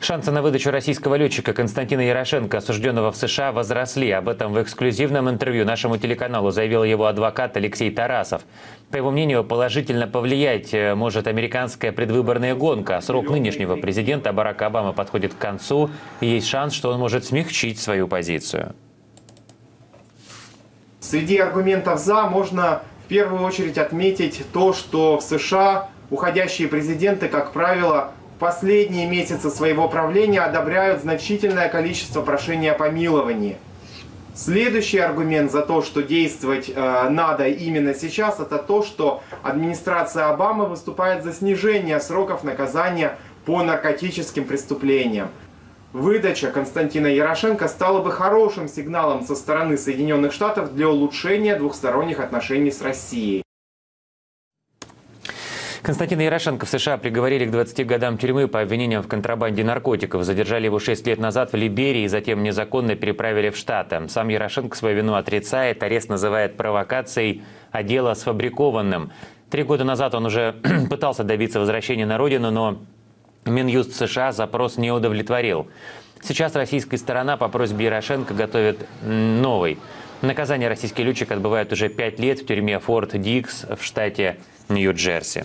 Шансы на выдачу российского летчика Константина Ярошенко, осужденного в США, возросли. Об этом в эксклюзивном интервью нашему телеканалу заявил его адвокат Алексей Тарасов. По его мнению, положительно повлиять э, может американская предвыборная гонка. Срок нынешнего президента Барака Обамы подходит к концу, и есть шанс, что он может смягчить свою позицию. Среди аргументов «за» можно в первую очередь отметить то, что в США уходящие президенты, как правило, последние месяцы своего правления одобряют значительное количество прошений о помиловании. Следующий аргумент за то, что действовать э, надо именно сейчас, это то, что администрация Обамы выступает за снижение сроков наказания по наркотическим преступлениям. Выдача Константина Ярошенко стала бы хорошим сигналом со стороны Соединенных Штатов для улучшения двухсторонних отношений с Россией. Константина Ярошенко в США приговорили к 20 годам тюрьмы по обвинениям в контрабанде наркотиков. Задержали его 6 лет назад в Либерии, затем незаконно переправили в Штаты. Сам Ярошенко свою вину отрицает, арест называет провокацией, а дело сфабрикованным. Три года назад он уже пытался добиться возвращения на родину, но Минюст США запрос не удовлетворил. Сейчас российская сторона по просьбе Ярошенко готовит новый. Наказание российский летчик отбывает уже пять лет в тюрьме Форт Дикс в штате Нью-Джерси.